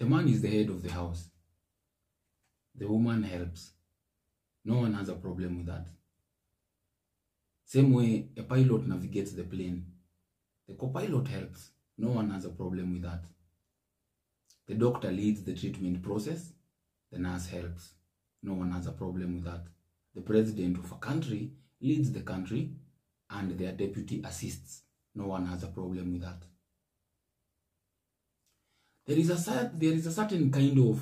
The man is the head of the house. The woman helps. No one has a problem with that. Same way a pilot navigates the plane. The co-pilot helps. No one has a problem with that. The doctor leads the treatment process. The nurse helps. No one has a problem with that. The president of a country leads the country and their deputy assists. No one has a problem with that. There is a, there is a certain kind of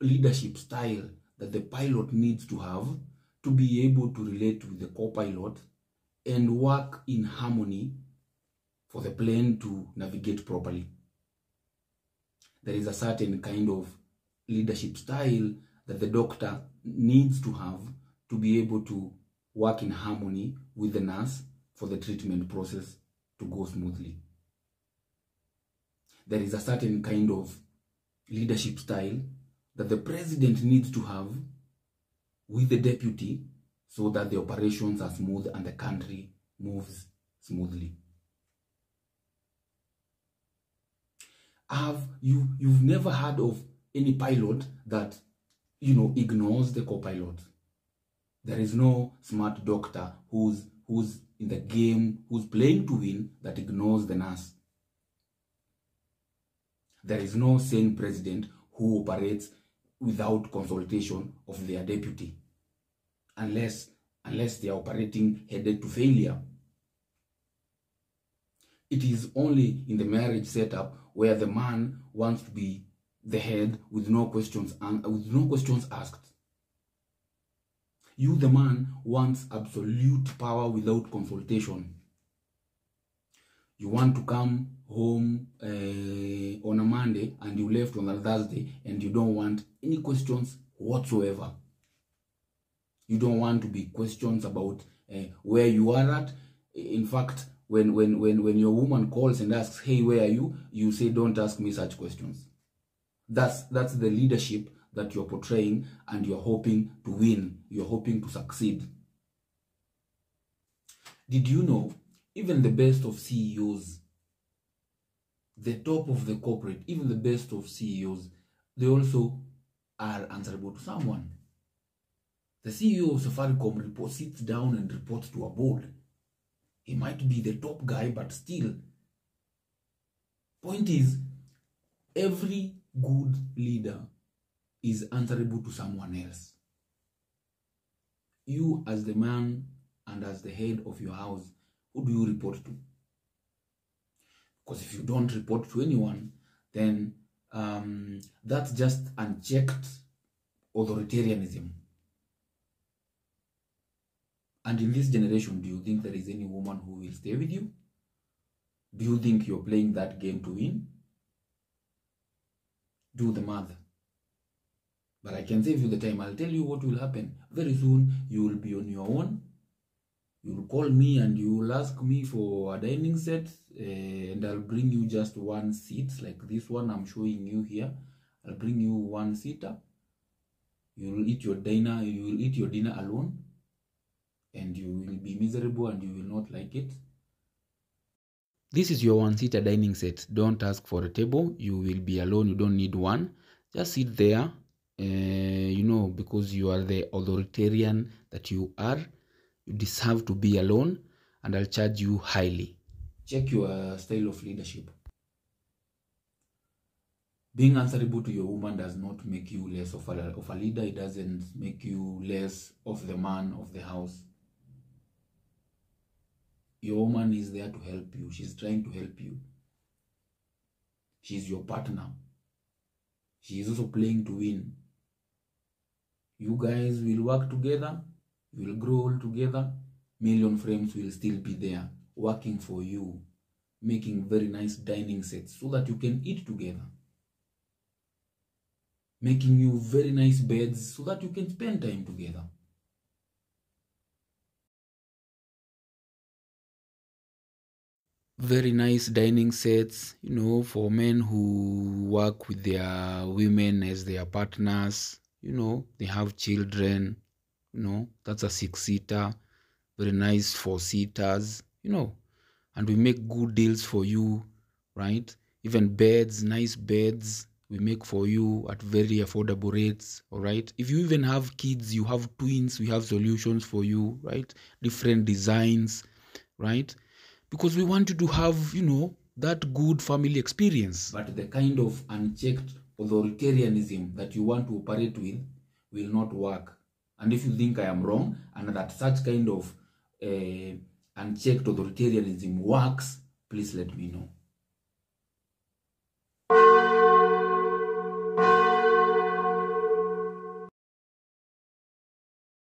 leadership style that the pilot needs to have to be able to relate with the co-pilot and work in harmony for the plane to navigate properly. There is a certain kind of leadership style that the doctor needs to have to be able to work in harmony with the nurse for the treatment process to go smoothly. There is a certain kind of leadership style that the president needs to have with the deputy so that the operations are smooth and the country moves smoothly. Have you you've never heard of any pilot that you know ignores the co-pilot? There is no smart doctor who's who's in the game, who's playing to win that ignores the nurse. There is no sane president who operates without consultation of their deputy unless unless they are operating headed to failure. It is only in the marriage setup where the man wants to be the head with no questions and with no questions asked. You the man wants absolute power without consultation you want to come home uh, on a Monday and you left on a Thursday and you don't want any questions whatsoever. You don't want to be questions about uh, where you are at. In fact, when, when, when, when your woman calls and asks, hey, where are you? You say, don't ask me such questions. That's, that's the leadership that you're portraying and you're hoping to win. You're hoping to succeed. Did you know even the best of CEOs, the top of the corporate, even the best of CEOs, they also are answerable to someone. The CEO of Safaricom report, sits down and reports to a board. He might be the top guy, but still. Point is, every good leader is answerable to someone else. You, as the man and as the head of your house, who do you report to? Because if you don't report to anyone, then um, that's just unchecked authoritarianism. And in this generation, do you think there is any woman who will stay with you? Do you think you're playing that game to win? Do the math. But I can save you the time. I'll tell you what will happen. Very soon, you will be on your own you'll call me and you'll ask me for a dining set uh, and i'll bring you just one seat like this one i'm showing you here. I'll bring you one seater. You'll eat your dinner you will eat your dinner alone and you will be miserable and you will not like it. This is your one seater dining set. Don't ask for a table. You will be alone. You don't need one. Just sit there uh, you know because you are the authoritarian that you are you deserve to be alone and I'll charge you highly. Check your style of leadership. Being answerable to your woman does not make you less of a, of a leader. It doesn't make you less of the man of the house. Your woman is there to help you. She's trying to help you. She's your partner. She is also playing to win. You guys will work together you will grow all together. Million frames will still be there working for you making very nice dining sets so that you can eat together. Making you very nice beds so that you can spend time together. Very nice dining sets you know for men who work with their women as their partners. You know they have children you know that's a six seater very nice four seaters you know? And we make good deals for you right? Even beds nice beds we make for you at very affordable rates all right? If you even have kids you have twins we have solutions for you right? Different designs right? Because we want you to have you know that good family experience. But the kind of unchecked authoritarianism that you want to operate with will not work and if you think i am wrong and that such kind of uh, unchecked authoritarianism works please let me know